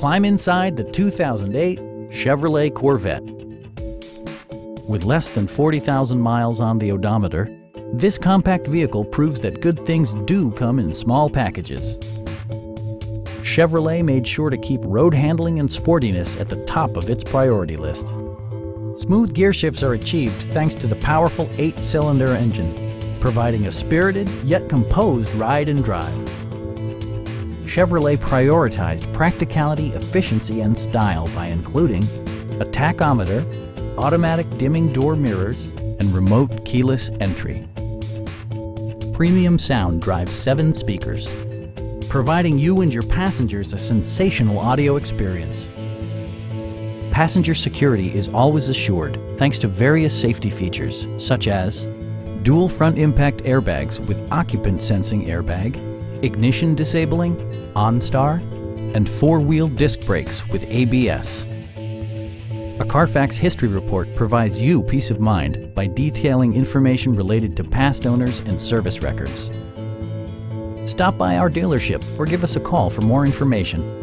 Climb inside the 2008 Chevrolet Corvette. With less than 40,000 miles on the odometer, this compact vehicle proves that good things do come in small packages. Chevrolet made sure to keep road handling and sportiness at the top of its priority list. Smooth gear shifts are achieved thanks to the powerful eight-cylinder engine, providing a spirited yet composed ride and drive. Chevrolet prioritized practicality, efficiency, and style by including a tachometer, automatic dimming door mirrors, and remote keyless entry. Premium sound drives seven speakers, providing you and your passengers a sensational audio experience. Passenger security is always assured thanks to various safety features such as dual front impact airbags with occupant sensing airbag, ignition disabling, OnStar, and four-wheel disc brakes with ABS. A Carfax history report provides you peace of mind by detailing information related to past owners and service records. Stop by our dealership or give us a call for more information.